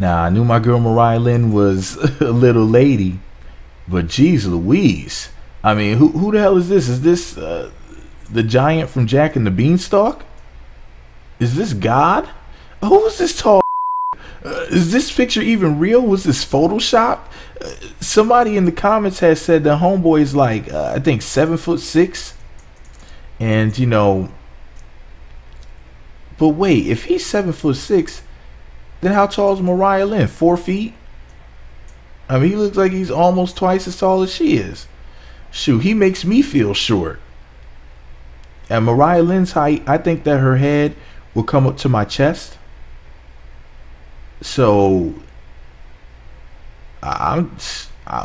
Now I knew my girl Mariah Lynn was a little lady, but geez Louise. I mean, who who the hell is this? Is this uh, the giant from Jack and the Beanstalk? Is this God? Who is this tall? Uh, is this picture even real? Was this Photoshop? Uh, somebody in the comments has said the homeboy is like uh, I think seven foot six, and you know. But wait, if he's seven foot six, then how tall is Mariah Lynn? Four feet? I mean, he looks like he's almost twice as tall as she is. Shoot, he makes me feel short. At Mariah Lynn's height, I think that her head will come up to my chest. So, I'm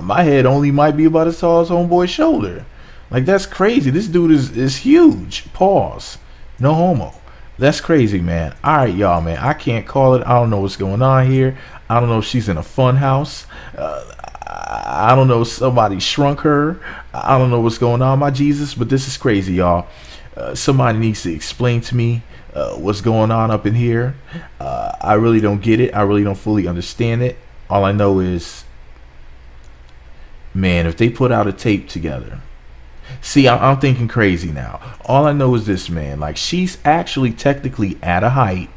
my head only might be about as tall as homeboy's shoulder. Like that's crazy. This dude is is huge. Pause. No homo. That's crazy, man. All right, y'all, man. I can't call it. I don't know what's going on here. I don't know if she's in a fun house. Uh, I don't know. Somebody shrunk her. I don't know what's going on, my Jesus. But this is crazy, y'all. Uh, somebody needs to explain to me uh, what's going on up in here. Uh, I really don't get it. I really don't fully understand it. All I know is, man, if they put out a tape together See, I'm thinking crazy now. All I know is this, man. Like, she's actually technically at a height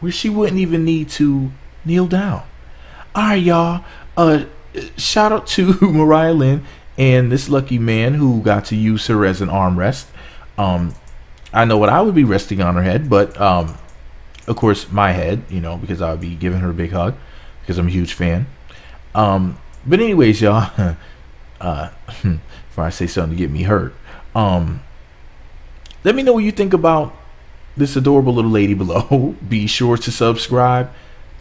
where she wouldn't even need to kneel down. All right, y'all. Uh, shout out to Mariah Lynn and this lucky man who got to use her as an armrest. Um, I know what I would be resting on her head, but um, of course, my head, you know, because I would be giving her a big hug because I'm a huge fan. Um, but anyways, y'all. uh, before I say something to get me hurt. Um, let me know what you think about this adorable little lady below. Be sure to subscribe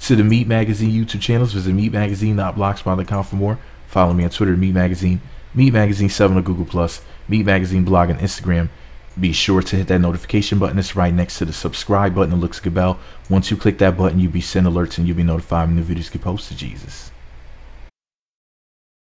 to the Meet Magazine YouTube channels. Visit Meet Magazine, not meetmagazine.blogspot.com for more. Follow me on Twitter, Meet Magazine, Meet Magazine 7 on Google Plus, Meet Magazine blog and Instagram. Be sure to hit that notification button. It's right next to the subscribe button. It looks like a bell. Once you click that button, you'll be sent alerts and you'll be notified when new videos get posted. Jesus.